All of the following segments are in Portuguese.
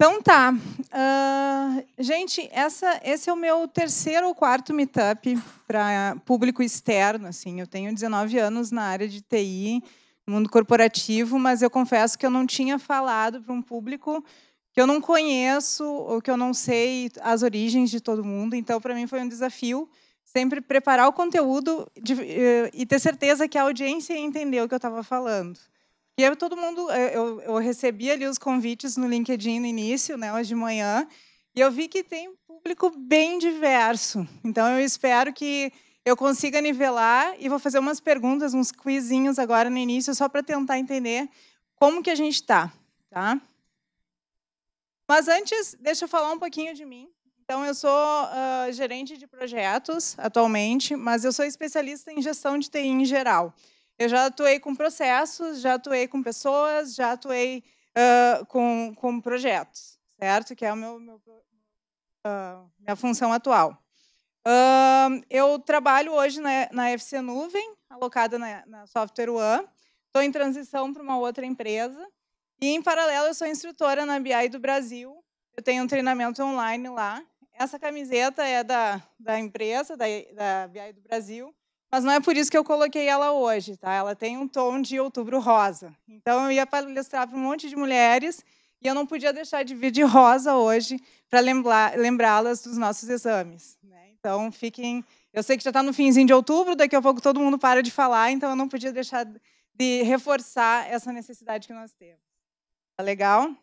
Então tá. Uh, gente, essa, esse é o meu terceiro ou quarto meetup para público externo. Assim, eu tenho 19 anos na área de TI, mundo corporativo, mas eu confesso que eu não tinha falado para um público que eu não conheço ou que eu não sei as origens de todo mundo. Então, para mim foi um desafio sempre preparar o conteúdo de, uh, e ter certeza que a audiência ia entender o que eu estava falando. E eu, todo mundo, eu, eu recebi ali os convites no LinkedIn no início, né, hoje de manhã, e eu vi que tem público bem diverso. Então, eu espero que eu consiga nivelar e vou fazer umas perguntas, uns quizinhos agora no início, só para tentar entender como que a gente está. Tá? Mas antes, deixa eu falar um pouquinho de mim. Então, eu sou uh, gerente de projetos atualmente, mas eu sou especialista em gestão de TI em geral. Eu já atuei com processos, já atuei com pessoas, já atuei uh, com, com projetos, certo? Que é meu uh, minha função atual. Uh, eu trabalho hoje na, na FC Nuvem, alocada na, na Software One. Estou em transição para uma outra empresa. E, em paralelo, eu sou instrutora na BI do Brasil. Eu tenho um treinamento online lá. Essa camiseta é da, da empresa, da, da BI do Brasil. Mas não é por isso que eu coloquei ela hoje, tá? Ela tem um tom de outubro rosa. Então eu ia palestrar para um monte de mulheres e eu não podia deixar de vir de rosa hoje para lembrá-las dos nossos exames. Né? Então fiquem. Eu sei que já está no finzinho de outubro, daqui a pouco todo mundo para de falar, então eu não podia deixar de reforçar essa necessidade que nós temos. Tá legal?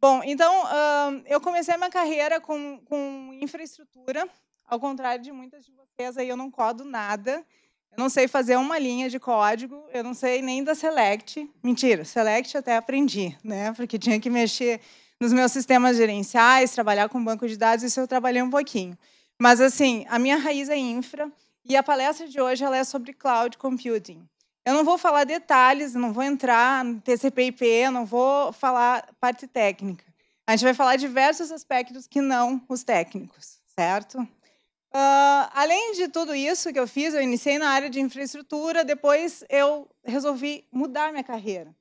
Bom, então eu comecei a minha carreira com, com infraestrutura, ao contrário de muitas de vocês aí eu não codo nada. Eu não sei fazer uma linha de código, eu não sei nem da Select. Mentira, Select até aprendi, né? Porque tinha que mexer nos meus sistemas gerenciais, trabalhar com banco de dados, isso eu trabalhei um pouquinho. Mas assim, a minha raiz é infra e a palestra de hoje ela é sobre cloud computing. Eu não vou falar detalhes, não vou entrar no TCP/IP, não vou falar parte técnica. A gente vai falar diversos aspectos que não os técnicos, certo? Uh, além de tudo isso que eu fiz, eu iniciei na área de infraestrutura, depois eu resolvi mudar minha carreira.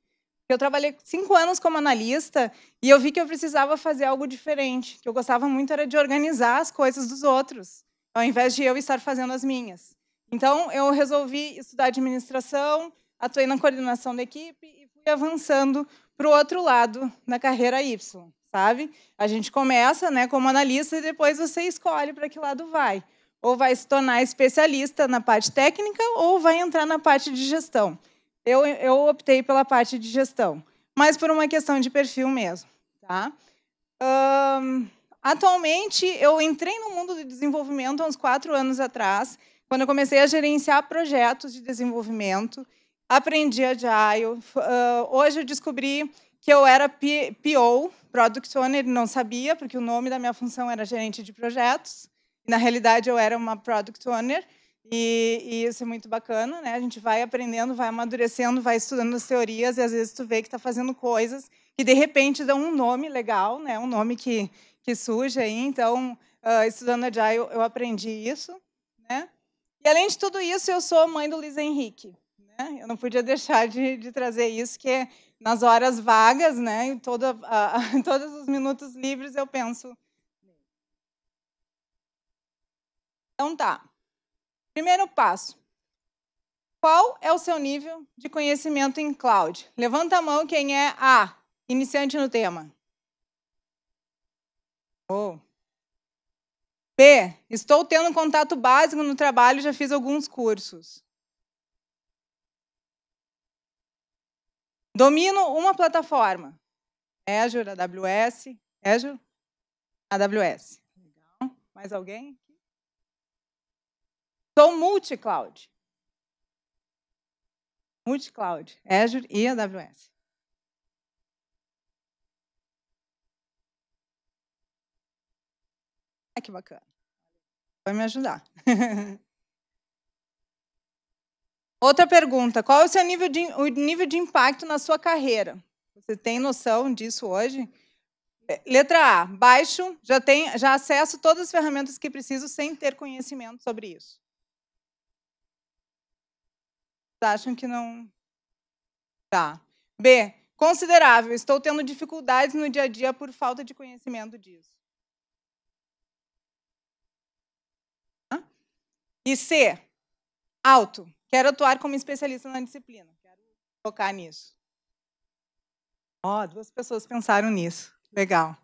Eu trabalhei cinco anos como analista e eu vi que eu precisava fazer algo diferente. que eu gostava muito era de organizar as coisas dos outros, ao invés de eu estar fazendo as minhas. Então, eu resolvi estudar administração, atuei na coordenação da equipe e fui avançando para o outro lado na carreira Y sabe? A gente começa né, como analista e depois você escolhe para que lado vai. Ou vai se tornar especialista na parte técnica ou vai entrar na parte de gestão. Eu, eu optei pela parte de gestão, mas por uma questão de perfil mesmo. Tá? Atualmente, eu entrei no mundo do desenvolvimento há uns quatro anos atrás, quando eu comecei a gerenciar projetos de desenvolvimento, aprendi Agile. Uh, hoje eu descobri que eu era PO, Product Owner, não sabia, porque o nome da minha função era gerente de projetos. Na realidade, eu era uma Product Owner, e, e, isso é muito bacana, né? A gente vai aprendendo, vai amadurecendo, vai estudando as teorias, e às vezes tu vê que está fazendo coisas que, de repente, dão um nome legal, né? Um nome que, que surge aí. Então, uh, estudando Agile, eu aprendi isso, né? E, além de tudo isso, eu sou mãe do Luiz Henrique. Né? Eu não podia deixar de, de trazer isso, que é nas horas vagas, né, em, toda, em todos os minutos livres, eu penso. Então tá. Primeiro passo. Qual é o seu nível de conhecimento em cloud? Levanta a mão quem é A, iniciante no tema. Oh. B, estou tendo contato básico no trabalho, já fiz alguns cursos. Domino uma plataforma. Azure, AWS. Azure? AWS. Legal. Mais alguém? Sou multi-cloud. Multi-cloud. Azure e AWS. Ah, que bacana. Vai me ajudar. Outra pergunta: qual é o seu nível de, o nível de impacto na sua carreira? Você tem noção disso hoje? Letra A, baixo, já, tem, já acesso todas as ferramentas que preciso sem ter conhecimento sobre isso. Vocês acham que não. Tá. B, Considerável. Estou tendo dificuldades no dia a dia por falta de conhecimento disso. E C. Alto. Quero atuar como especialista na disciplina. Quero focar nisso. Ó, oh, duas pessoas pensaram nisso. Legal.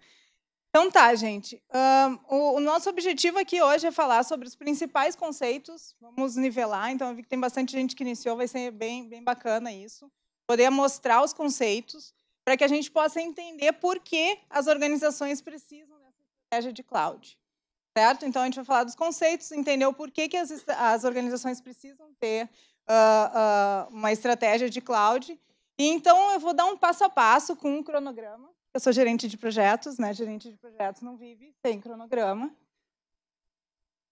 Então tá, gente. Um, o, o, nosso objetivo aqui hoje é falar sobre os principais conceitos. Vamos nivelar. Então, eu vi que tem bastante gente que iniciou, vai ser bem, bem bacana isso. Poder mostrar os conceitos para que a gente possa entender por que as organizações precisam dessa estratégia de cloud. Certo? Então, a gente vai falar dos conceitos, entender o porquê que as, as organizações precisam ter uh, uh, uma estratégia de cloud. E, então, eu vou dar um passo a passo com um cronograma eu sou gerente de projetos, né? Gerente de projetos não vive sem cronograma.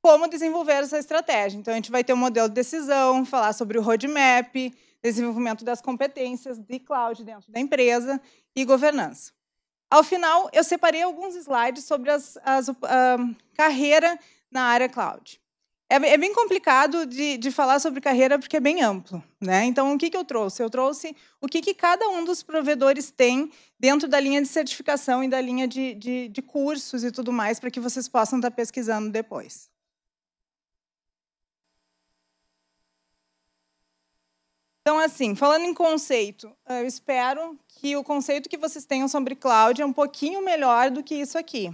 Como desenvolver essa estratégia? Então, a gente vai ter um modelo de decisão, falar sobre o roadmap, desenvolvimento das competências de cloud dentro da empresa e governança. Ao final, eu separei alguns slides sobre a carreira na área cloud. É, é, bem complicado de, de, falar sobre carreira porque é bem amplo. Né? Então, o que, que eu trouxe? Eu trouxe o que, que cada um dos provedores tem dentro da linha de certificação e da linha de, de, de cursos e tudo mais, para que vocês possam estar pesquisando depois. Então, assim, falando em conceito, eu espero que o conceito que vocês tenham sobre cloud é um pouquinho melhor do que isso aqui.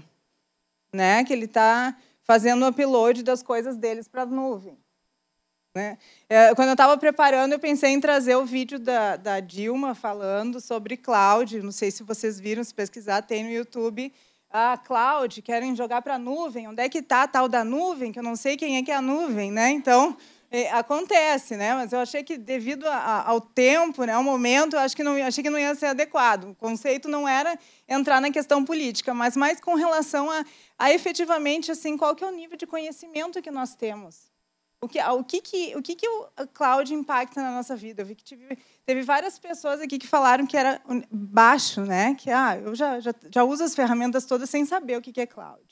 Né? Que ele está fazendo o upload das coisas deles para a nuvem. Né? É, quando eu estava preparando, eu pensei em trazer o vídeo da, da, Dilma falando sobre cloud. Não sei se vocês viram, se pesquisar, tem no YouTube. A cloud, querem jogar para a nuvem. Onde é que está a tal da nuvem? Que eu não sei quem é que é a nuvem. Né? Então, acontece, né? Mas eu achei que devido a, ao tempo, né, ao momento, eu acho que não, achei que não ia ser adequado. O conceito não era entrar na questão política, mas mais com relação a, a efetivamente assim qual que é o nível de conhecimento que nós temos. O que, o que, que, o, que, que o cloud impacta na nossa vida? Eu vi que tive, teve várias pessoas aqui que falaram que era baixo, né? Que ah, eu já, já, já uso as ferramentas todas sem saber o que, que é cloud.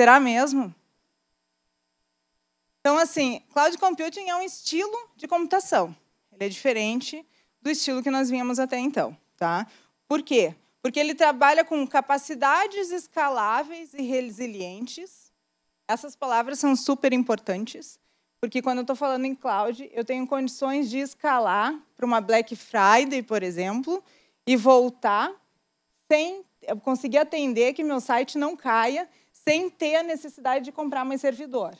Será mesmo? Então, assim, cloud computing é um estilo de computação. Ele é diferente do estilo que nós vínhamos até então. Tá? Por quê? Porque ele trabalha com capacidades escaláveis e resilientes. Essas palavras são super importantes, porque quando eu estou falando em cloud, eu tenho condições de escalar para uma Black Friday, por exemplo, e voltar sem conseguir atender que meu site não caia, sem ter a necessidade de comprar mais servidor.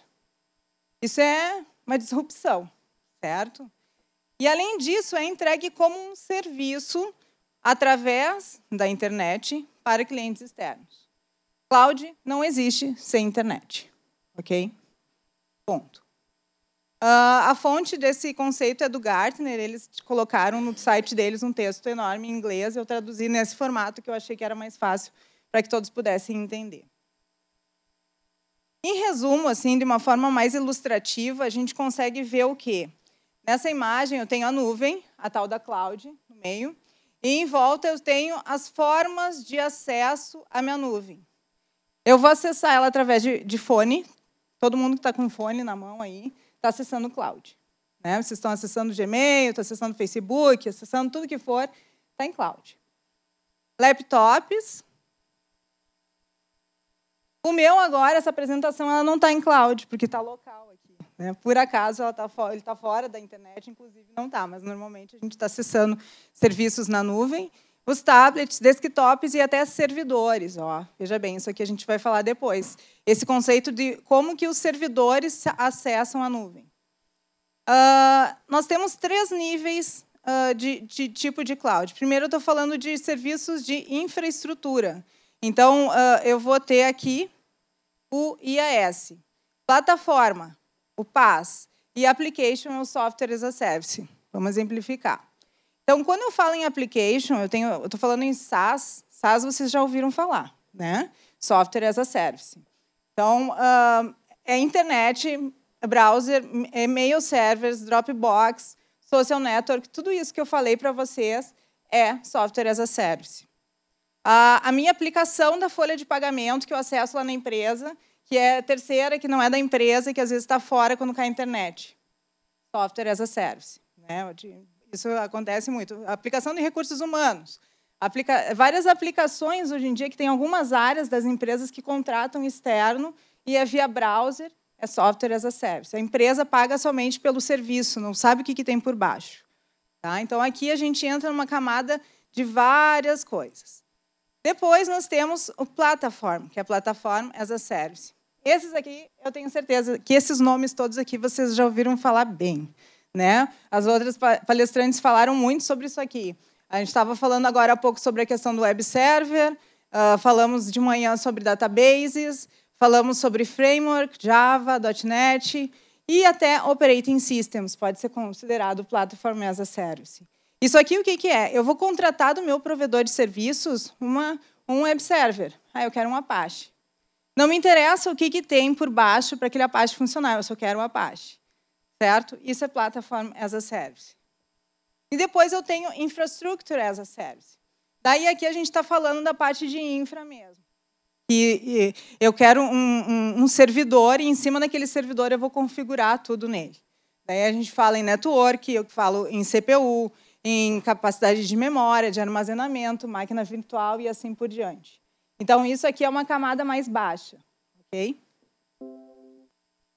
Isso é uma disrupção, certo? E, além disso, é entregue como um serviço através da internet para clientes externos. Cloud não existe sem internet, ok? Ponto. Uh, a fonte desse conceito é do Gartner. Eles colocaram no site deles um texto enorme em inglês. Eu traduzi nesse formato que eu achei que era mais fácil para que todos pudessem entender. Em resumo, assim, de uma forma mais ilustrativa, a gente consegue ver o quê? Nessa imagem eu tenho a nuvem, a tal da cloud, no meio, e em volta eu tenho as formas de acesso à minha nuvem. Eu vou acessar ela através de, de fone. Todo mundo que está com fone na mão aí está acessando o cloud. Né? Vocês estão acessando o Gmail, estão acessando o Facebook, acessando tudo que for, está em cloud. Laptops, o meu agora, essa apresentação, ela não está em cloud, porque está local aqui. Né? Por acaso ela tá ele está fora da internet, inclusive não está, mas normalmente a gente está acessando serviços na nuvem, os tablets, desktops e até servidores. Ó. Veja bem, isso aqui a gente vai falar depois. Esse conceito de como que os servidores acessam a nuvem. Uh, nós temos três níveis uh, de, de, tipo de cloud. Primeiro, eu estou falando de serviços de infraestrutura. Então, uh, eu vou ter aqui o IAS. Plataforma, o PaaS. E application é o Software as a Service. Vamos exemplificar. Então, quando eu falo em application, eu estou falando em SaaS. SaaS vocês já ouviram falar, né? Software as a Service. Então, uh, é internet, browser, e-mail servers, Dropbox, social network, tudo isso que eu falei para vocês é software as a service. A, minha aplicação da folha de pagamento, que eu acesso lá na empresa, que é terceira, que não é da empresa, que às vezes está fora quando cai a internet. Software as a service. Né? Isso acontece muito. A aplicação de recursos humanos. Aplica várias aplicações hoje em dia que tem algumas áreas das empresas que contratam externo e é via browser, é software as a service. A empresa paga somente pelo serviço, não sabe o que, que tem por baixo. Tá? Então, aqui a gente entra numa camada de várias coisas. Depois, nós temos o Platform, que é a Platform as a Service. Esses aqui, eu tenho certeza que esses nomes todos aqui vocês já ouviram falar bem. Né? As outras palestrantes falaram muito sobre isso aqui. A gente estava falando agora há pouco sobre a questão do web server, uh, falamos de manhã sobre databases, falamos sobre framework, Java, .NET e até operating systems, pode ser considerado platform as a service. Isso aqui o que, que é? Eu vou contratar do meu provedor de serviços uma, um web server. Ah, eu quero um Apache. Não me interessa o que, que tem por baixo para aquele Apache funcionar, eu só quero um Apache. Certo? Isso é platform as a service. E depois eu tenho infrastructure as a service. Daí aqui a gente está falando da parte de infra mesmo. E, e eu quero um, um, um, servidor e em cima daquele servidor eu vou configurar tudo nele. Daí a gente fala em network, eu falo em CPU, em capacidade de memória, de armazenamento, máquina virtual e assim por diante. Então isso aqui é uma camada mais baixa, ok?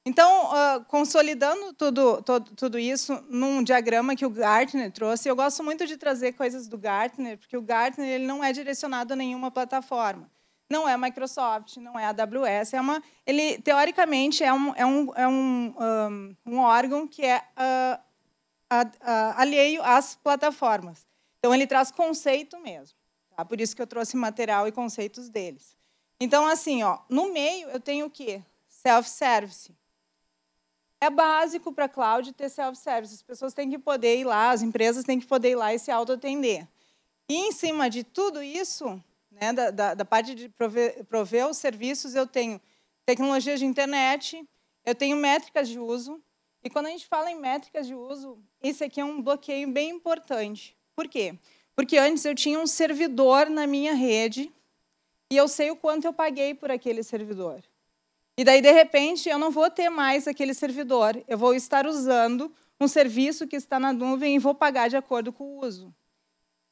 Então, uh, consolidando tudo, todo, tudo isso num diagrama que o Gartner trouxe, eu gosto muito de trazer coisas do Gartner, porque o Gartner ele não é direcionado a nenhuma plataforma. Não é Microsoft, não é AWS, é uma, ele teoricamente é um, é um, é um, um, um órgão que é uh, a, a, alheio às plataformas. Então, ele traz conceito mesmo. Tá? Por isso que eu trouxe material e conceitos deles. Então, assim, ó, no meio eu tenho o quê? Self-service. É básico para a cloud ter self-service. As pessoas têm que poder ir lá, as empresas têm que poder ir lá e se auto-atender. E, em cima de tudo isso, né, da, da, da, parte de prover, prover os serviços, eu tenho tecnologias de internet, eu tenho métricas de uso. E quando a gente fala em métricas de uso, esse aqui é um bloqueio bem importante. Por quê? Porque antes eu tinha um servidor na minha rede e eu sei o quanto eu paguei por aquele servidor. E daí, de repente, eu não vou ter mais aquele servidor. Eu vou estar usando um serviço que está na nuvem e vou pagar de acordo com o uso.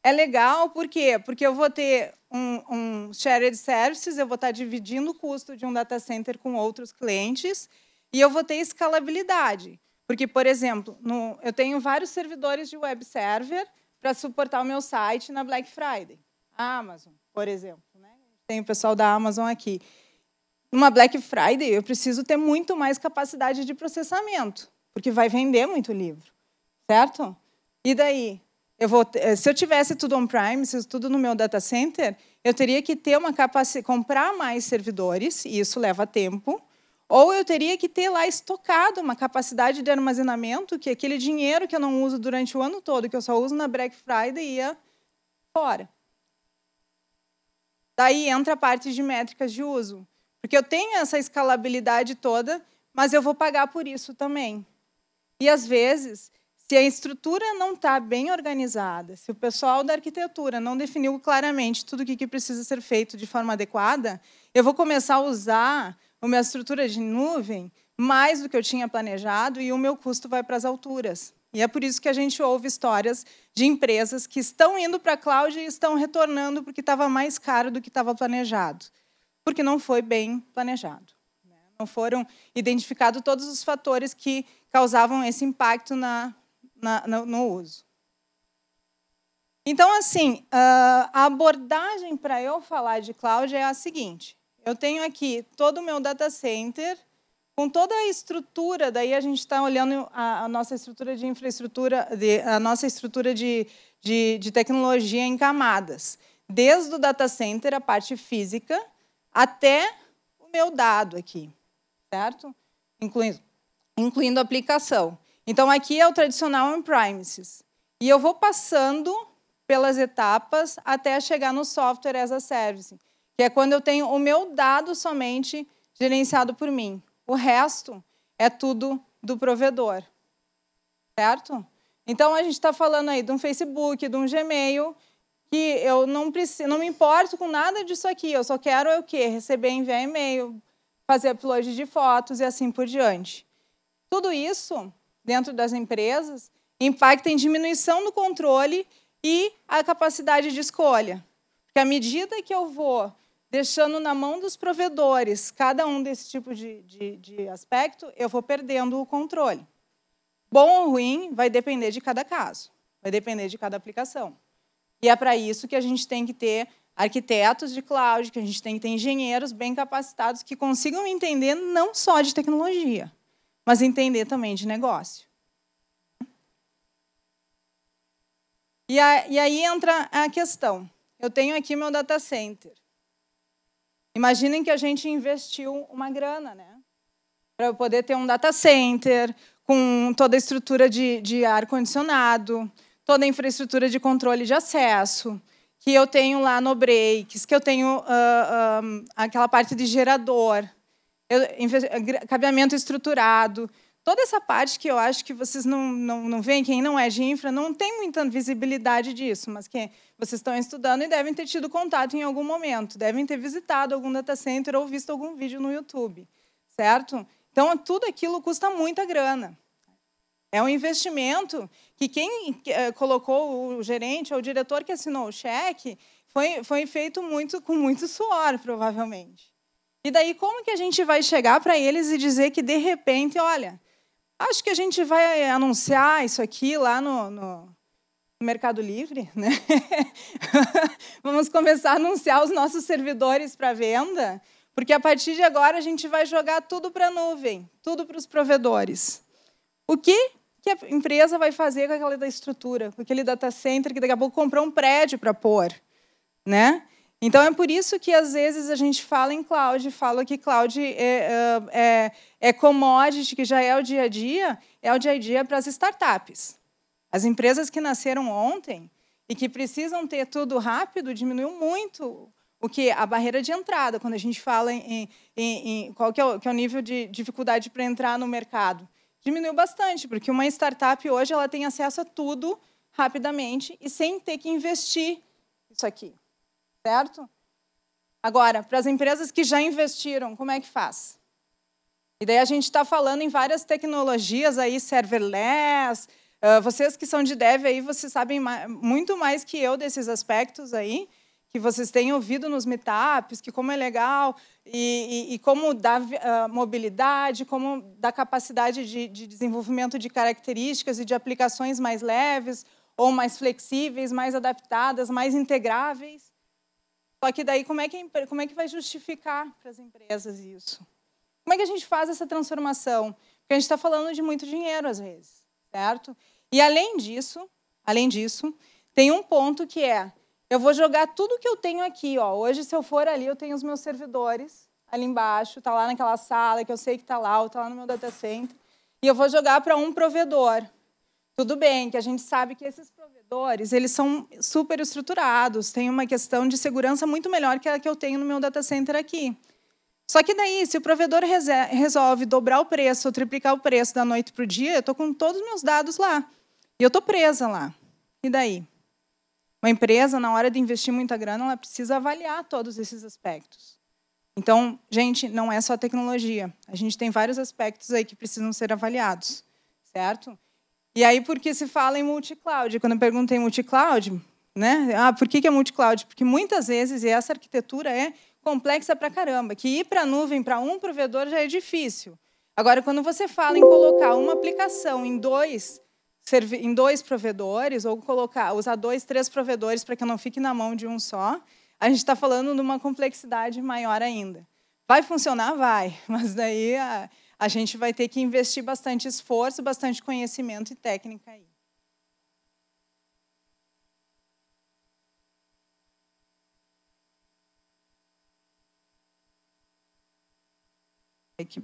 É legal, por quê? Porque eu vou ter um, um shared services, eu vou estar dividindo o custo de um data center com outros clientes e eu vou ter escalabilidade. Porque, por exemplo, no, eu tenho vários servidores de web server para suportar o meu site na Black Friday. A Amazon, por exemplo. Né? Tem o pessoal da Amazon aqui. Numa Black Friday, eu preciso ter muito mais capacidade de processamento, porque vai vender muito livro, certo? E daí? Eu vou, se eu tivesse tudo on-prime, se tudo no meu data center, eu teria que ter uma capacidade, comprar mais servidores, e isso leva tempo, ou eu teria que ter lá estocado uma capacidade de armazenamento que aquele dinheiro que eu não uso durante o ano todo, que eu só uso na Black Friday, ia fora. Daí entra a parte de métricas de uso. Porque eu tenho essa escalabilidade toda, mas eu vou pagar por isso também. E, às vezes, se a estrutura não está bem organizada, se o pessoal da arquitetura não definiu claramente tudo o que precisa ser feito de forma adequada, eu vou começar a usar uma estrutura de nuvem mais do que eu tinha planejado e o meu custo vai para as alturas. E é por isso que a gente ouve histórias de empresas que estão indo para a cloud e estão retornando porque estava mais caro do que estava planejado, porque não foi bem planejado. Né? Não foram identificados todos os fatores que causavam esse impacto na, na, no, no uso. Então, assim, ah, a abordagem para eu falar de cloud é a seguinte: eu tenho aqui todo o meu data center, com toda a estrutura, daí a gente está olhando a, a, nossa estrutura de infraestrutura, de, a nossa estrutura de, de, de tecnologia em camadas. Desde o data center, a parte física, até o meu dado aqui, certo? Incluindo, incluindo aplicação. Então, aqui é o tradicional on-premises. E eu vou passando pelas etapas até chegar no software as a service que é quando eu tenho o meu dado somente gerenciado por mim. O resto é tudo do provedor. Certo? Então, a gente está falando aí de um Facebook, de um Gmail, que eu não, preciso, não me importo com nada disso aqui. Eu só quero o quê? Receber, enviar e-mail, fazer upload de fotos e assim por diante. Tudo isso, dentro das empresas, impacta em diminuição do controle e a capacidade de escolha. Porque à medida que eu vou deixando na mão dos provedores cada um desse tipo de, de, de aspecto, eu vou perdendo o controle. Bom ou ruim vai depender de cada caso, vai depender de cada aplicação. E é para isso que a gente tem que ter arquitetos de cloud, que a gente tem que ter engenheiros bem capacitados que consigam entender não só de tecnologia, mas entender também de negócio. E, aí entra a questão. Eu tenho aqui meu data center. Imaginem que a gente investiu uma grana, né? Para poder ter um data center com toda a estrutura de, de ar-condicionado, toda a infraestrutura de controle de acesso, que eu tenho lá no Breaks, que eu tenho uh, aquela parte de gerador, eu, cabeamento estruturado, toda essa parte que eu acho que vocês não, não, não veem, quem não é de infra, não tem muita visibilidade disso, mas que vocês estão estudando e devem ter tido contato em algum momento, devem ter visitado algum data center ou visto algum vídeo no YouTube, certo? Então, tudo aquilo custa muita grana. É um investimento que quem eh, colocou o gerente ou o diretor que assinou o cheque foi, foi feito muito com muito suor, provavelmente. E daí, como que a gente vai chegar para eles e dizer que, de repente, olha, acho que a gente vai anunciar isso aqui lá no, no Mercado Livre, né? Vamos começar a anunciar os nossos servidores para venda, porque a partir de agora a gente vai jogar tudo para a nuvem, tudo para os provedores. O que, que a empresa vai fazer com aquela estrutura, com aquele data center que daqui a pouco comprou um prédio para pôr, né? Então é por isso que às vezes a gente fala em cloud, fala que cloud é, é, é, é commodity, que já é o dia a dia, é o dia a dia para as startups. As empresas que nasceram ontem e que precisam ter tudo rápido diminuiu muito o que? A barreira de entrada, quando a gente fala em, em, em qual que é, o, que é, o, nível de dificuldade para entrar no mercado, diminuiu bastante, porque uma startup hoje ela tem acesso a tudo rapidamente e sem ter que investir isso aqui, certo? Agora, para as empresas que já investiram, como é que faz? E daí a gente está falando em várias tecnologias aí, serverless. Uh, vocês que são de dev aí, vocês sabem muito mais que eu desses aspectos aí que vocês têm ouvido nos meetups, que como é legal e, e, e como dá uh, mobilidade, como dá capacidade de, de, desenvolvimento de características e de aplicações mais leves ou mais flexíveis, mais adaptadas, mais integráveis. Só que daí como é que, como é que vai justificar para as empresas isso? Como é que a gente faz essa transformação? Porque a gente está falando de muito dinheiro às vezes, certo? E além disso, além disso, tem um ponto que é eu vou jogar tudo que eu tenho aqui. Ó. Hoje, se eu for ali, eu tenho os meus servidores ali embaixo, está lá naquela sala que eu sei que está lá, ou está lá no meu data center. E eu vou jogar para um provedor. Tudo bem, que a gente sabe que esses provedores eles são super estruturados, têm uma questão de segurança muito melhor que a que eu tenho no meu data center aqui. Só que daí, se o provedor resolve dobrar o preço ou triplicar o preço da noite para o dia, eu estou com todos os meus dados lá. E eu estou presa lá. E daí? Uma empresa, na hora de investir muita grana, ela precisa avaliar todos esses aspectos. Então, gente, não é só tecnologia. A gente tem vários aspectos aí que precisam ser avaliados, certo? E aí, por que se fala em multi-cloud? Quando eu perguntei multi-cloud, né? Ah, por que é multi-cloud? Porque muitas vezes, essa arquitetura é complexa para caramba, que ir para a nuvem para um provedor já é difícil. Agora, quando você fala em colocar uma aplicação em dois em dois provedores, ou colocar, usar dois, três provedores para que não fique na mão de um só, a gente está falando de uma complexidade maior ainda. Vai funcionar? Vai, mas daí a, a gente vai ter que investir bastante esforço, bastante conhecimento e técnica aí. Aqui.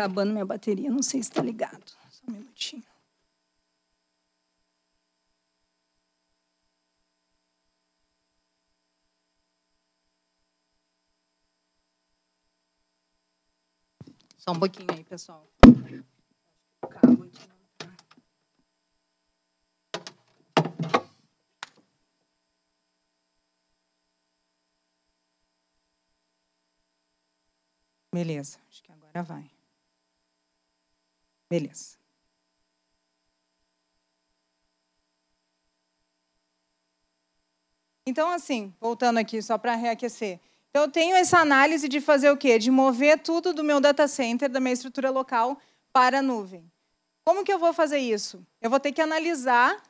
acabando minha bateria, não sei se está ligado. Só um minutinho. Só um pouquinho aí, pessoal. Beleza, acho que agora vai. Beleza. Então, assim, voltando aqui só para reaquecer. Então, eu tenho essa análise de fazer o quê? De mover tudo do meu data center, da minha estrutura local, para a nuvem. Como que eu vou fazer isso? Eu vou ter que analisar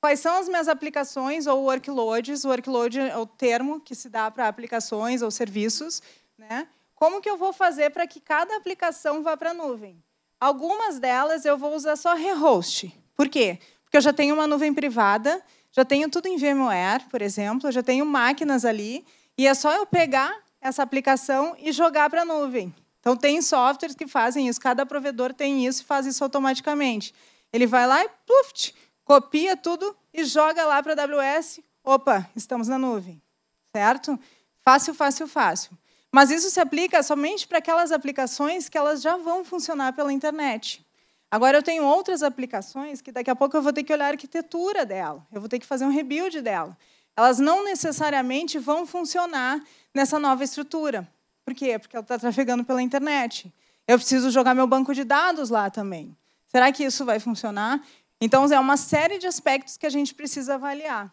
quais são as minhas aplicações ou workloads. Workload é o termo que se dá para aplicações ou serviços. Né? Como que eu vou fazer para que cada aplicação vá para a nuvem? Algumas delas eu vou usar só rehost. Por quê? Porque eu já tenho uma nuvem privada, já tenho tudo em VMware, por exemplo, já tenho máquinas ali, e é só eu pegar essa aplicação e jogar para a nuvem. Então, tem softwares que fazem isso, cada provedor tem isso e faz isso automaticamente. Ele vai lá e pluft, copia tudo e joga lá para a AWS. Opa, estamos na nuvem. Certo? Fácil, fácil, fácil. Mas isso se aplica somente para aquelas aplicações que elas já vão funcionar pela internet. Agora, eu tenho outras aplicações que daqui a pouco eu vou ter que olhar a arquitetura dela, eu vou ter que fazer um rebuild dela. Elas não necessariamente vão funcionar nessa nova estrutura. Por quê? Porque ela está trafegando pela internet. Eu preciso jogar meu banco de dados lá também. Será que isso vai funcionar? Então, é uma série de aspectos que a gente precisa avaliar.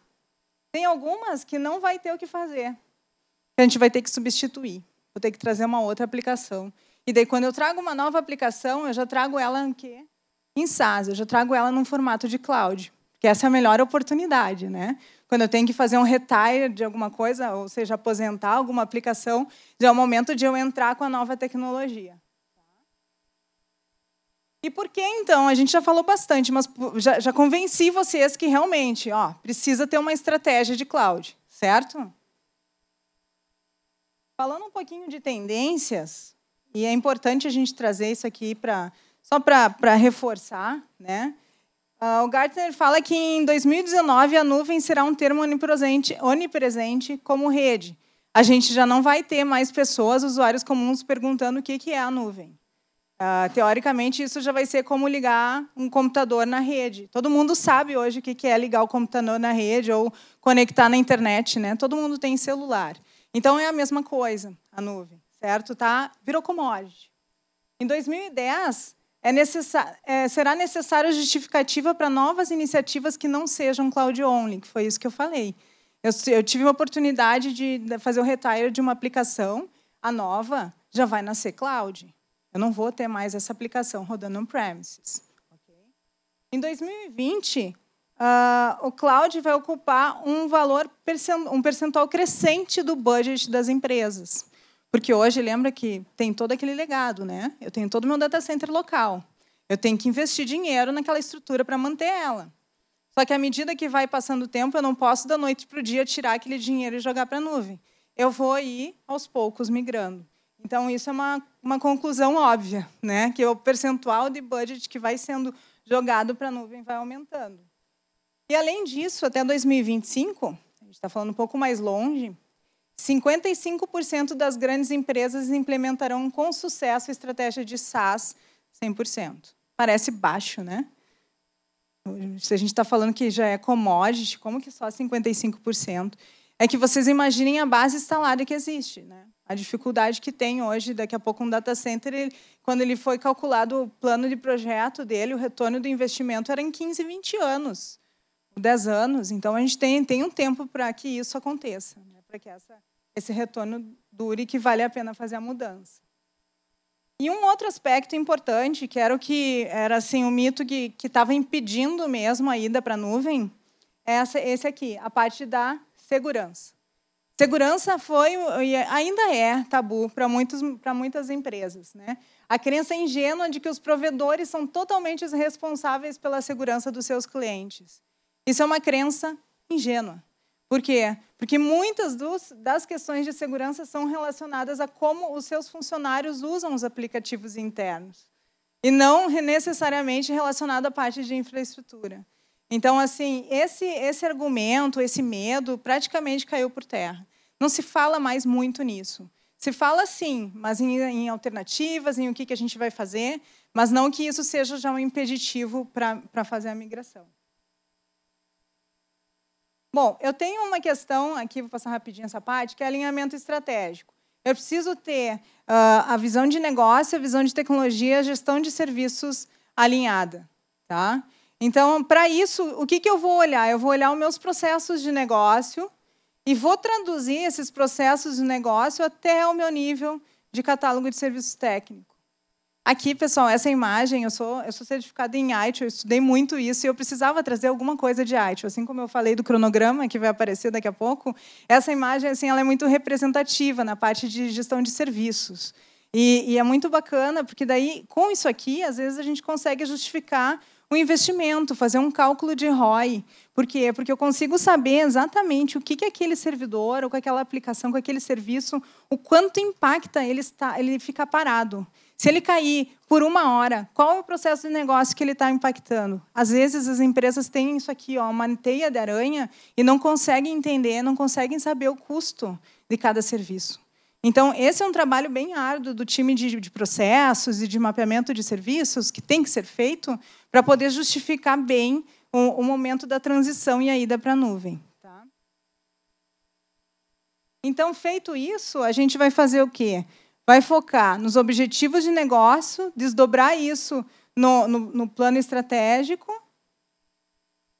Tem algumas que não vai ter o que fazer, a gente vai ter que substituir. Vou ter que trazer uma outra aplicação. E daí, quando eu trago uma nova aplicação, eu já trago ela em quê? Em SaaS, eu já trago ela num formato de cloud. Porque essa é a melhor oportunidade, né? Quando eu tenho que fazer um retire de alguma coisa, ou seja, aposentar alguma aplicação, já é o momento de eu entrar com a nova tecnologia. E por que, então? A gente já falou bastante, mas já, já convenci vocês que realmente ó, precisa ter uma estratégia de cloud, certo? Falando um pouquinho de tendências, e é importante a gente trazer isso aqui pra, só para reforçar, né? Uh, o Gartner fala que em 2019 a nuvem será um termo onipresente, onipresente como rede. A gente já não vai ter mais pessoas, usuários comuns, perguntando o que é a nuvem. Uh, teoricamente, isso já vai ser como ligar um computador na rede. Todo mundo sabe hoje o que é ligar o computador na rede ou conectar na internet, né? Todo mundo tem celular. Então é a mesma coisa, a nuvem, certo? Tá? Virou commodity. Em 2010, é necessário, é, será necessária justificativa para novas iniciativas que não sejam cloud only, que foi isso que eu falei. Eu, eu tive a oportunidade de fazer o retire de uma aplicação, a nova já vai nascer cloud. Eu não vou ter mais essa aplicação rodando on-premises. Okay? Em 2020, uh, ah, o cloud vai ocupar um valor, um percentual crescente do budget das empresas. Porque hoje, lembra que tem todo aquele legado, né? Eu tenho todo o meu data center local. Eu tenho que investir dinheiro naquela estrutura para manter ela. Só que à medida que vai passando o tempo, eu não posso da noite para o dia tirar aquele dinheiro e jogar para a nuvem. Eu vou ir aos poucos migrando. Então isso é uma, uma conclusão óbvia, né? Que o percentual de budget que vai sendo jogado para a nuvem vai aumentando. E além disso, até 2025, a gente está falando um pouco mais longe, 55% das grandes empresas implementarão com sucesso a estratégia de SaaS 100%. Parece baixo, né? Se a gente está falando que já é commodity, como que só 55%? É que vocês imaginem a base instalada que existe, né? A dificuldade que tem hoje, daqui a pouco um data center, ele, quando ele foi calculado o plano de projeto dele, o retorno do investimento era em 15, 20 anos, 10 anos. Então a gente tem, tem um tempo para que isso aconteça, né? Para que essa esse retorno dure que vale a pena fazer a mudança. E um outro aspecto importante, que era o que era assim o mito que estava impedindo mesmo a ida para a nuvem, é essa, esse aqui, a parte da segurança. Segurança foi e ainda é tabu para muitas empresas. Né? A crença ingênua de que os provedores são totalmente responsáveis pela segurança dos seus clientes. Isso é uma crença ingênua. Por quê? Porque muitas dos, das questões de segurança são relacionadas a como os seus funcionários usam os aplicativos internos e não necessariamente relacionado à parte de infraestrutura. Então, assim, esse, esse argumento, esse medo, praticamente caiu por terra. Não se fala mais muito nisso. Se fala sim, mas em, em alternativas, em o que, que a gente vai fazer, mas não que isso seja já um impeditivo para fazer a migração. Bom, eu tenho uma questão aqui, vou passar rapidinho essa parte, que é alinhamento estratégico. Eu preciso ter uh, a visão de negócio, a visão de tecnologia, a gestão de serviços alinhada. Tá? Então, para isso, o que, que eu vou olhar? Eu vou olhar os meus processos de negócio e vou traduzir esses processos de negócio até o meu nível de catálogo de serviços técnicos. Aqui, pessoal, essa imagem, eu sou, eu sou certificada em ITIL, eu estudei muito isso e eu precisava trazer alguma coisa de ITIL. Assim como eu falei do cronograma, que vai aparecer daqui a pouco, essa imagem assim, ela é muito representativa na parte de gestão de serviços. E, e é muito bacana, porque daí, com isso aqui, às vezes a gente consegue justificar um investimento, fazer um cálculo de ROI. Por quê? Porque eu consigo saber exatamente o que, que aquele servidor, ou com aquela aplicação, com aquele serviço, o quanto impacta ele, está, ele ficar parado. Se ele cair por uma hora, qual é o processo de negócio que ele está impactando? Às vezes as empresas têm isso aqui, ó, uma teia de aranha, e não conseguem entender, não conseguem saber o custo de cada serviço. Então, esse é um trabalho bem árduo do time de, de processos e de mapeamento de serviços que tem que ser feito para poder justificar bem o, o, momento da transição e a ida para a nuvem. Tá? Então, feito isso, a gente vai fazer o quê? Vai focar nos objetivos de negócio, desdobrar isso no, no, no plano estratégico,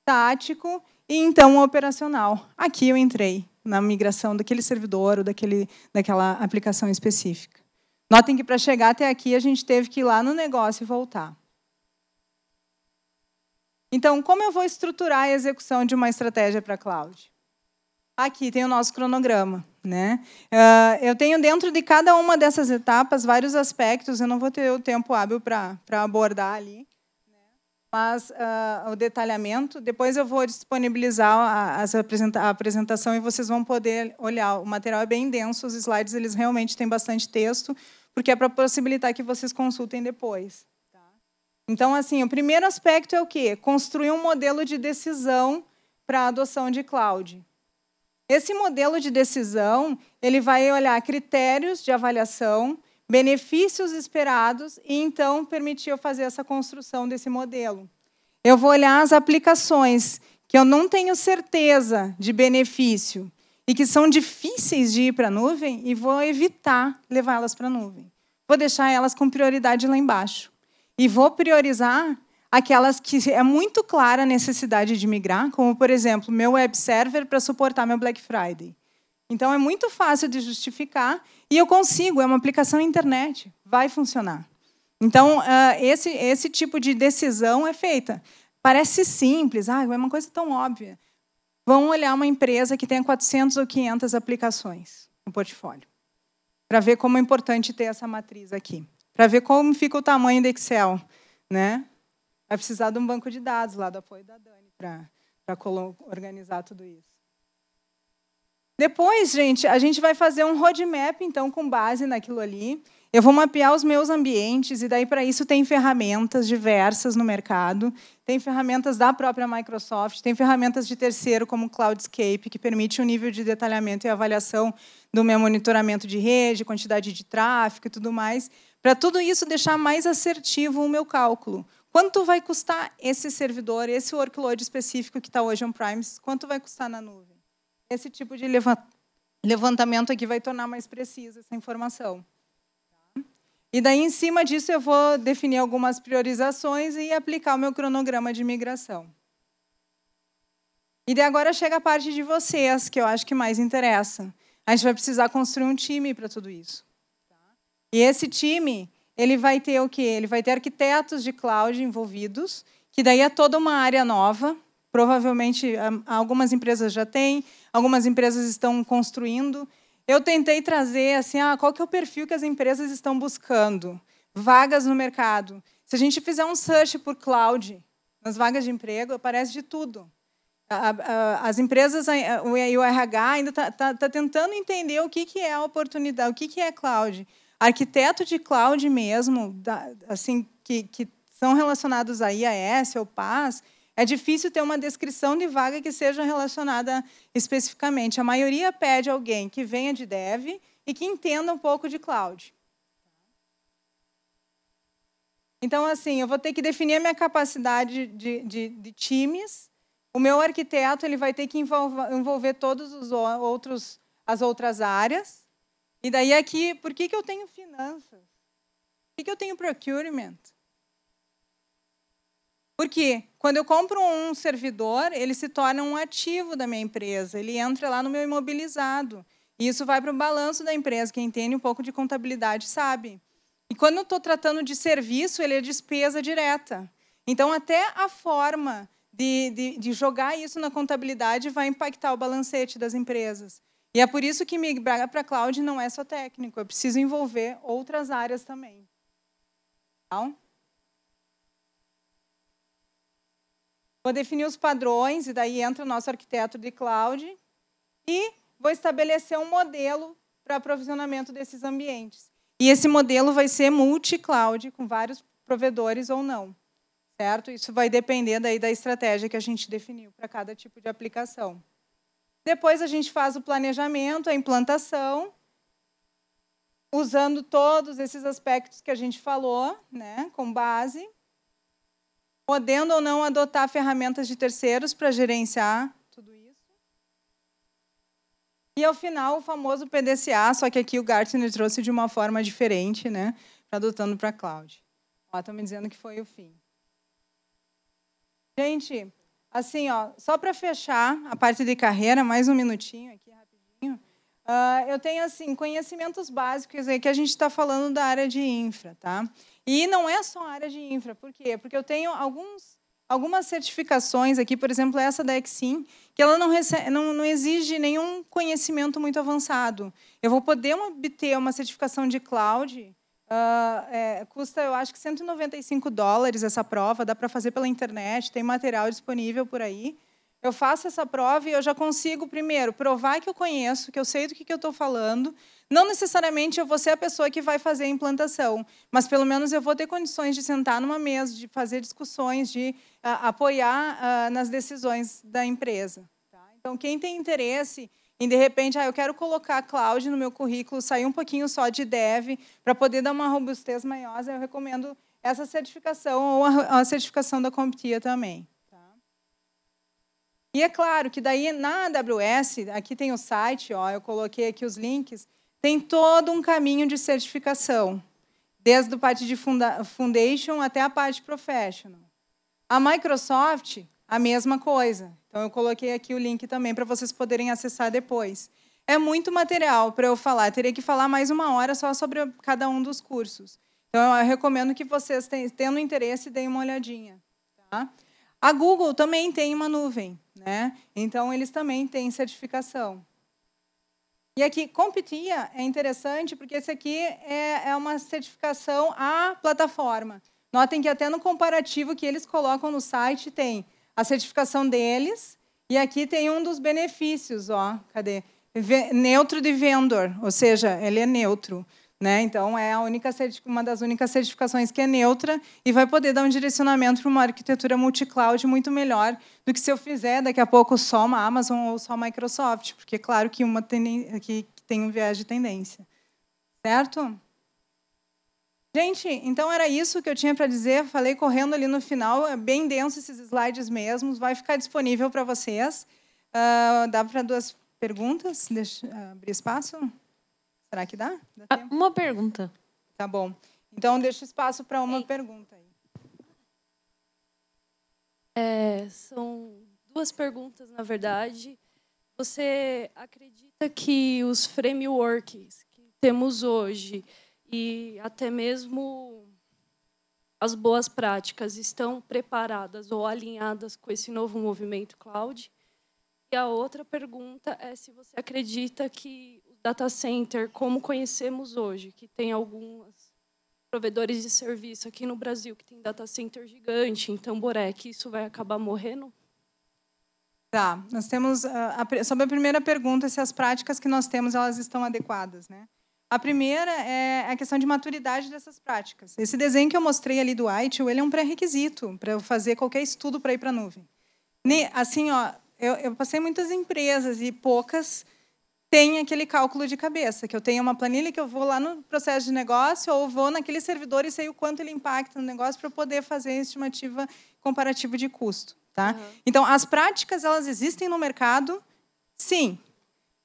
tático e então operacional. Aqui eu entrei na migração daquele servidor ou daquele, daquela aplicação específica. Notem que para chegar até aqui a gente teve que ir lá no negócio e voltar. Então, como eu vou estruturar a execução de uma estratégia para cloud? Aqui tem o nosso cronograma. Né? Uh, eu tenho dentro de cada uma dessas etapas vários aspectos, eu não vou ter o tempo hábil para abordar ali mas uh, o detalhamento. Depois eu vou disponibilizar a, a, apresentação e vocês vão poder olhar. O material é bem denso, os slides eles realmente têm bastante texto, porque é para possibilitar que vocês consultem depois. Tá? Então, assim, o primeiro aspecto é o quê? Construir um modelo de decisão para a adoção de cloud. Esse modelo de decisão ele vai olhar critérios de avaliação, benefícios esperados e então permitir eu fazer essa construção desse modelo. Eu vou olhar as aplicações que eu não tenho certeza de benefício e que são difíceis de ir para a nuvem e vou evitar levá-las para a nuvem. Vou deixar elas com prioridade lá embaixo. E vou priorizar aquelas que é muito clara a necessidade de migrar, como, por exemplo, meu web server para suportar meu Black Friday. Então, é muito fácil de justificar e eu consigo, é uma aplicação internet, vai funcionar. Então, uh, esse, esse tipo de decisão é feita. Parece simples, ah, é uma coisa tão óbvia. Vão olhar uma empresa que tenha 400 ou 500 aplicações no portfólio, para ver como é importante ter essa matriz aqui, para ver como fica o tamanho do Excel. Né? Vai precisar de um banco de dados lá do apoio da Dani para organizar tudo isso. Depois, gente, a gente vai fazer um roadmap, então, com base naquilo ali. Eu vou mapear os meus ambientes, e daí, para isso, tem ferramentas diversas no mercado. Tem ferramentas da própria Microsoft, tem ferramentas de terceiro, como o Cloudscape, que permite um nível de detalhamento e avaliação do meu monitoramento de rede, quantidade de tráfego e tudo mais. Para tudo isso, deixar mais assertivo o meu cálculo. Quanto vai custar esse servidor, esse workload específico que está hoje on-prime, quanto vai custar na nuvem? esse tipo de levantamento aqui vai tornar mais precisa essa informação. E daí, em cima disso, eu vou definir algumas priorizações e aplicar o meu cronograma de migração. E daí agora chega a parte de vocês, que eu acho que mais interessa. A gente vai precisar construir um time para tudo isso. E esse time, ele vai ter o quê? Ele vai ter arquitetos de cloud envolvidos, que daí é toda uma área nova, Provavelmente algumas empresas já têm, algumas empresas estão construindo. Eu tentei trazer assim, ah, qual que é o perfil que as empresas estão buscando? Vagas no mercado. Se a gente fizer um search por cloud nas vagas de emprego, aparece de tudo. As empresas, o RH ainda está tá, tá tentando entender o que, que é a oportunidade, o que, que é cloud. Arquiteto de cloud mesmo, assim, que, que são relacionados a IAS ou PaaS, é difícil ter uma descrição de vaga que seja relacionada especificamente. A maioria pede alguém que venha de dev e que entenda um pouco de cloud. Então, assim, eu vou ter que definir a minha capacidade de, de, de times. O meu arquiteto ele vai ter que envolver, envolver todos os outros as outras áreas. E daí aqui, por que, que eu tenho finanças? Por que, que eu tenho procurement? Porque quando eu compro um servidor, ele se torna um ativo da minha empresa, ele entra lá no meu imobilizado. E isso vai para o balanço da empresa. Quem entende um pouco de contabilidade sabe. E quando eu estou tratando de serviço, ele é despesa direta. Então, até a forma de, de, de, jogar isso na contabilidade vai impactar o balancete das empresas. E é por isso que migrar para cloud não é só técnico, eu preciso envolver outras áreas também. Então, vou definir os padrões, e daí entra o nosso arquiteto de cloud, e vou estabelecer um modelo para aprovisionamento desses ambientes. E esse modelo vai ser multi-cloud, com vários provedores ou não certo? Isso vai depender daí da estratégia que a gente definiu para cada tipo de aplicação. Depois a gente faz o planejamento, a implantação, usando todos esses aspectos que a gente falou, né, com base, podendo ou não adotar ferramentas de terceiros para gerenciar tudo isso. E ao final o famoso PDCA, só que aqui o Gartner trouxe de uma forma diferente, né, adotando para a cloud. Estão me dizendo que foi o fim. Gente, assim, ó, só para fechar a parte de carreira, mais um minutinho aqui, rapidinho. Uh, eu tenho, assim, conhecimentos básicos aí que a gente está falando da área de infra, tá? E não é só área de infra, por quê? Porque eu tenho alguns, algumas certificações aqui, por exemplo, essa da Exim, que ela não, recebe, não, não exige nenhum conhecimento muito avançado. Eu vou poder obter uma certificação de cloud Uh, é, custa, eu acho que 195 dólares essa prova, dá para fazer pela internet, tem material disponível por aí. Eu faço essa prova e eu já consigo, primeiro, provar que eu conheço, que eu sei do que, que eu estou falando. Não necessariamente eu vou ser a pessoa que vai fazer a implantação, mas pelo menos eu vou ter condições de sentar numa mesa, de fazer discussões, de uh, apoiar uh, nas decisões da empresa. Tá? Então, quem tem interesse em de repente, ah, eu quero colocar cloud no meu currículo, sair um pouquinho só de dev para poder dar uma robustez maior, eu recomendo essa certificação ou a, certificação da CompTIA também. Tá? E é claro que daí na AWS, aqui tem o site, ó, eu coloquei aqui os links, tem todo um caminho de certificação, desde a parte de funda Foundation até a parte Professional. A Microsoft, a mesma coisa. Então, eu coloquei aqui o link também para vocês poderem acessar depois. É muito material para eu falar. Teria que falar mais uma hora só sobre cada um dos cursos. Então, eu recomendo que vocês, tendo interesse, deem uma olhadinha. Tá? A Google também tem uma nuvem. Né? Então, eles também têm certificação. E aqui, Competia é interessante, porque esse aqui é, é uma certificação à plataforma. Notem que até no comparativo que eles colocam no site tem a certificação deles. E aqui tem um dos benefícios, ó, cadê? Neutro de vendor, ou seja, ele é neutro. Né? Então, é única uma das únicas certificações que é neutra e vai poder dar um direcionamento para uma arquitetura multi-cloud muito melhor do que se eu fizer daqui a pouco só uma Amazon ou só Microsoft, porque é claro que uma que tem um viés de tendência. Certo? Gente, então era isso que eu tinha para dizer. Falei correndo ali no final, é bem denso esses slides mesmos. Vai ficar disponível para vocês. Uh, dá para duas perguntas? Deixa uh, abrir espaço. Será que dá? dá ah, uma pergunta. Tá bom. Então deixa espaço para uma Ei. pergunta. Aí. É, são duas perguntas, na verdade. Você acredita que os frameworks que temos hoje e até mesmo as boas práticas estão preparadas ou alinhadas com esse novo movimento cloud? E a outra pergunta é se você acredita que o data center, como conhecemos hoje, que tem alguns provedores de serviço aqui no Brasil, que tem data center gigante em Tamboré, que isso vai acabar morrendo? Tá, nós temos, ah, sobre a primeira pergunta, se as práticas que nós temos, elas estão adequadas, né? A primeira é a questão de maturidade dessas práticas. Esse desenho que eu mostrei ali do ITIL, ele é um pré-requisito para fazer qualquer estudo para ir para a nuvem. Assim, ó, eu, eu passei muitas empresas e poucas têm aquele cálculo de cabeça, que eu tenho uma planilha que eu vou lá no processo de negócio ou vou naquele servidor e sei o quanto ele impacta no negócio para poder fazer a estimativa comparativa de custo. Tá? Uhum. Então, as práticas elas existem no mercado, sim,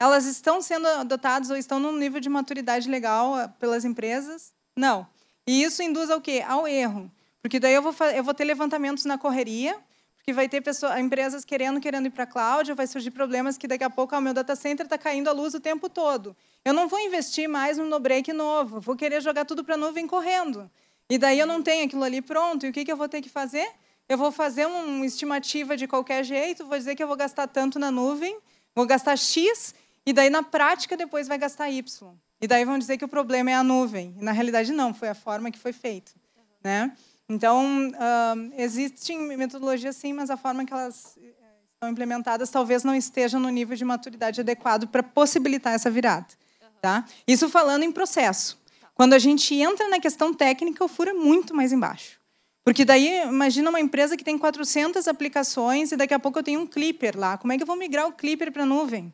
elas estão sendo adotadas ou estão num nível de maturidade legal ah, pelas empresas? Não. E isso induz ao quê? Ao erro. Porque daí eu vou, eu vou ter levantamentos na correria, porque vai ter pessoas, empresas querendo, querendo ir para a cloud, vai surgir problemas que daqui a pouco o meu data center está caindo a luz o tempo todo. Eu não vou investir mais no no-break novo, vou querer jogar tudo para a nuvem correndo. E daí eu não tenho aquilo ali pronto, e o que, que eu vou ter que fazer? Eu vou fazer uma estimativa de qualquer jeito, vou dizer que eu vou gastar tanto na nuvem, vou gastar X, e daí na prática depois vai gastar Y. E daí vão dizer que o problema é a nuvem. E na realidade não, foi a forma que foi feito. Né? Então, uh, existem metodologias sim, mas a forma que elas eh, estão implementadas talvez não esteja no nível de maturidade adequado para possibilitar essa virada. Tá? Isso falando em processo. Quando a gente entra na questão técnica, o furo é muito mais embaixo. Porque daí, imagina uma empresa que tem 400 aplicações e daqui a pouco eu tenho um Clipper lá. Como é que eu vou migrar o Clipper para a nuvem?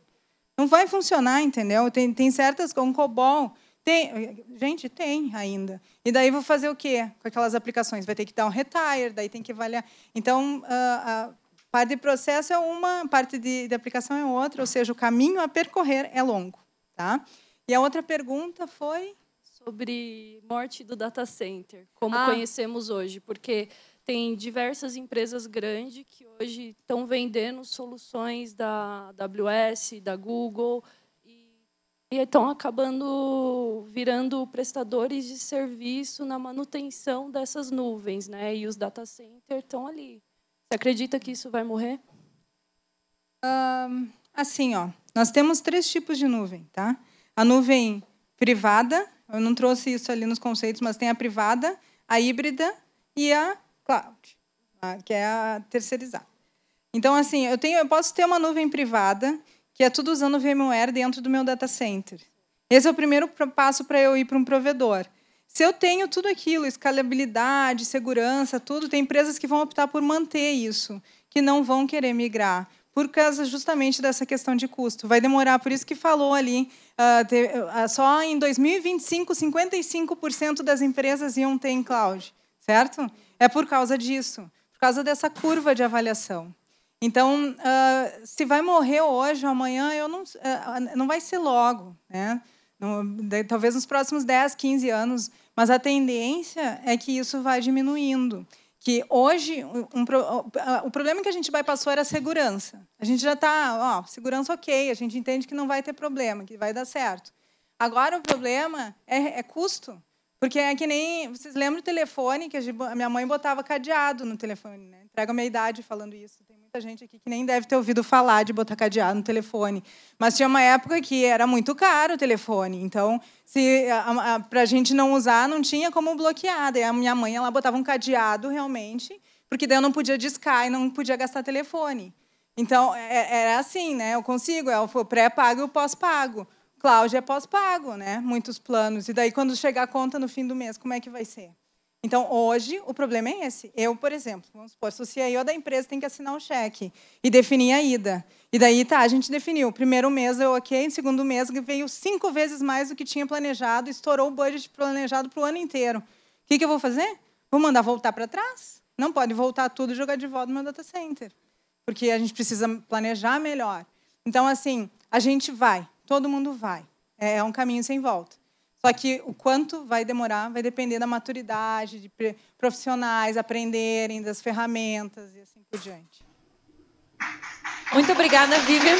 Não vai funcionar, entendeu? Tem, tem certas, com COBOL, tem, gente, tem ainda. E daí vou fazer o quê com aquelas aplicações? Vai ter que dar um retire, daí tem que avaliar. Então, a, a parte de processo é uma, parte de, de aplicação é outra, ou seja, o caminho a percorrer é longo. Tá? E a outra pergunta foi sobre morte do data center, como ah. conhecemos hoje, porque tem diversas empresas grandes que hoje estão vendendo soluções da AWS, da Google, e estão acabando virando prestadores de serviço na manutenção dessas nuvens, né? E os data centers estão ali. Você acredita que isso vai morrer? Um, assim, ó, nós temos três tipos de nuvem, tá? A nuvem privada, eu não trouxe isso ali nos conceitos, mas tem a privada, a híbrida e a cloud, tá? que é a terceirizada. Então, assim, eu tenho, eu posso ter uma nuvem privada que é tudo usando VMware dentro do meu data center. Esse é o primeiro passo para eu ir para um provedor. Se eu tenho tudo aquilo, escalabilidade, segurança, tudo, tem empresas que vão optar por manter isso, que não vão querer migrar, por causa justamente dessa questão de custo. Vai demorar, por isso que falou ali, uh, ter, uh, só em 2025, 55% das empresas iam ter em cloud, certo? É por causa disso, por causa dessa curva de avaliação. Então, uh, se vai morrer hoje ou amanhã, eu não, uh, não vai ser logo. Né? de, talvez nos próximos 10, 15 anos, mas a tendência é que isso vai diminuindo. Que hoje, um, um, o problema que a gente bypassou era a segurança. A gente já está, ó, segurança ok, a gente entende que não vai ter problema, que vai dar certo. Agora, o problema é, é custo. Porque é que nem. Vocês lembram do telefone, que a minha mãe botava cadeado no telefone, né? Entrega a minha idade falando isso. Tem muita gente aqui que nem deve ter ouvido falar de botar cadeado no telefone. Mas tinha uma época que era muito caro o telefone. Então, se para a gente não usar, não tinha como bloquear. Daí a minha mãe ela botava um cadeado realmente, porque daí eu não podia discar e não podia gastar telefone. Então, é, é, era assim, né? Eu consigo, é o pré-pago e o pós-pago. Cláudia é pós-pago, né? Muitos planos. E daí, quando chegar a conta no fim do mês, como é que vai ser? Então, hoje, o problema é esse. Eu, por exemplo, vamos supor, se o CEO da empresa tem que assinar um cheque e definir a ida. E daí, tá, a gente definiu. Primeiro mês eu ok, segundo mês veio cinco vezes mais do que tinha planejado, estourou o budget planejado para o ano inteiro. O que, que eu vou fazer? Vou mandar voltar para trás? Não pode voltar tudo e jogar de volta no meu data center. Porque a gente precisa planejar melhor. Então, assim, a gente vai, todo mundo vai. É, é um caminho sem volta. Só que o quanto vai demorar vai depender da maturidade, de profissionais aprenderem, das ferramentas e assim por diante. Muito obrigada, Vivian.